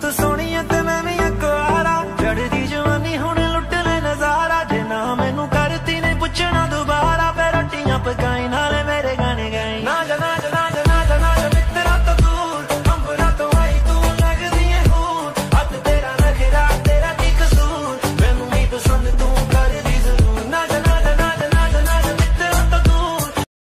tu so